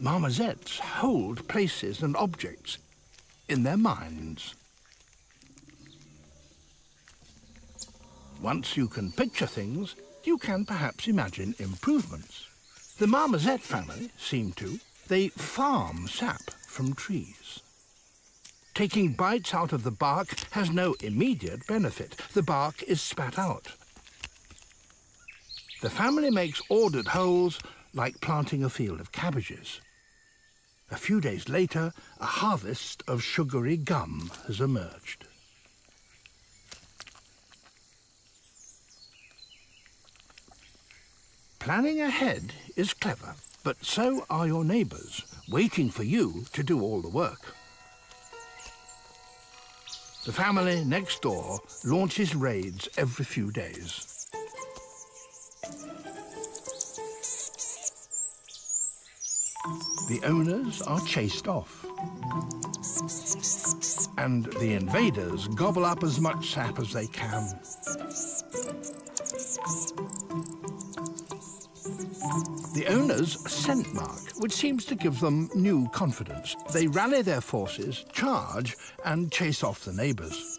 marmosets hold places and objects in their minds. Once you can picture things, you can perhaps imagine improvements. The marmoset family seem to. They farm sap from trees. Taking bites out of the bark has no immediate benefit. The bark is spat out. The family makes ordered holes like planting a field of cabbages. A few days later, a harvest of sugary gum has emerged. Planning ahead is clever, but so are your neighbours, waiting for you to do all the work. The family next door launches raids every few days. The owners are chased off. And the invaders gobble up as much sap as they can. The owners scent mark, which seems to give them new confidence. They rally their forces, charge, and chase off the neighbours.